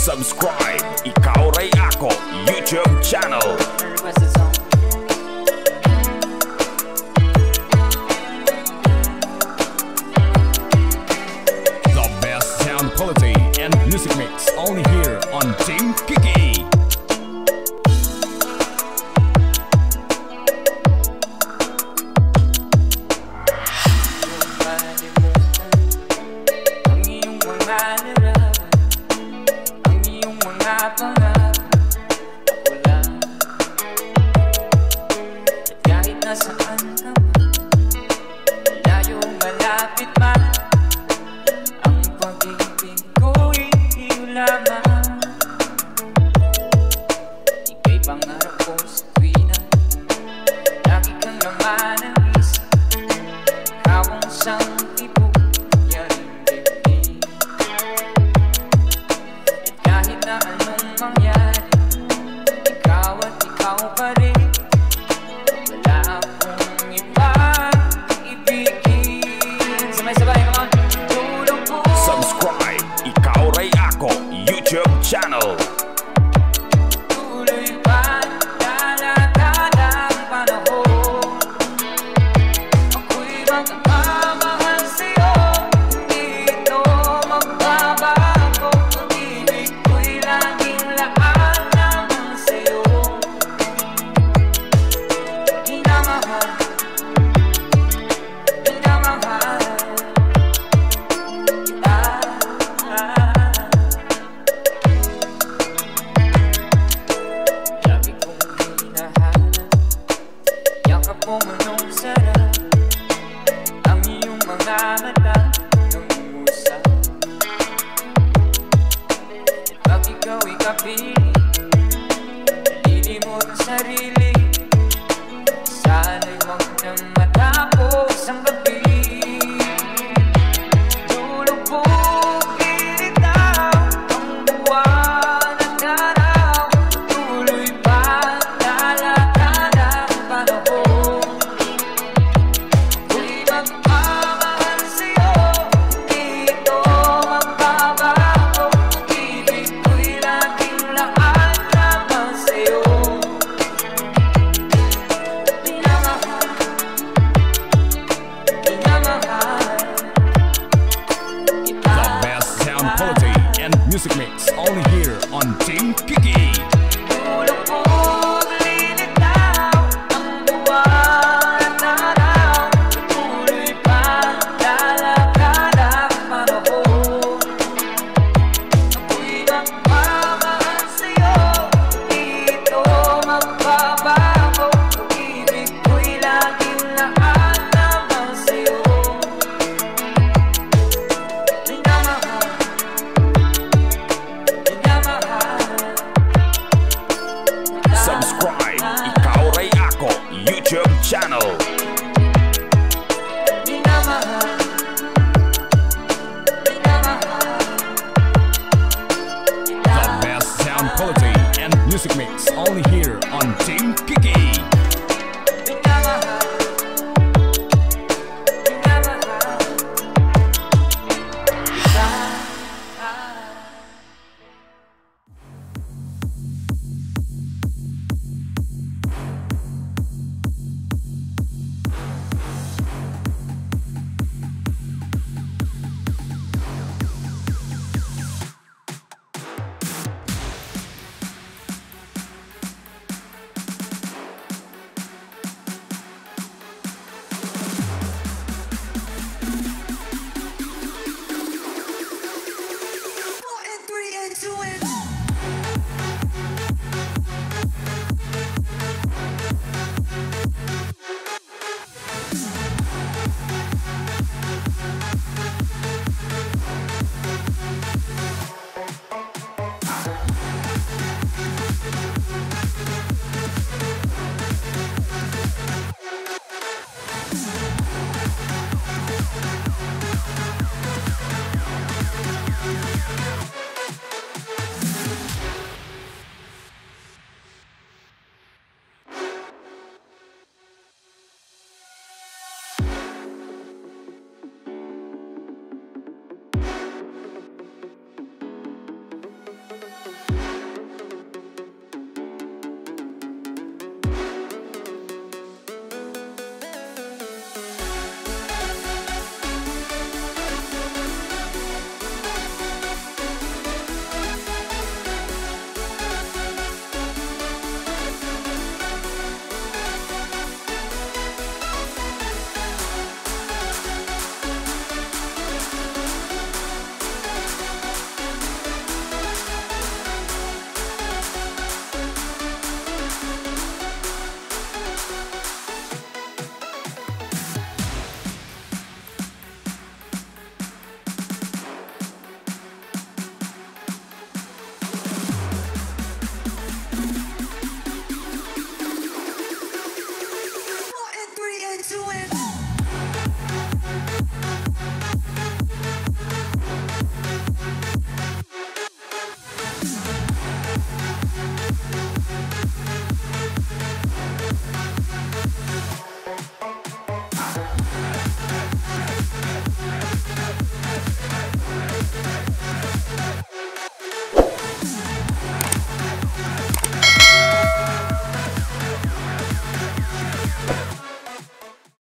Subscribe. Ikaw Ray Ako YouTube channel. The best sound quality and music mix only here on Team Kiki. ibang narcos drunk. be.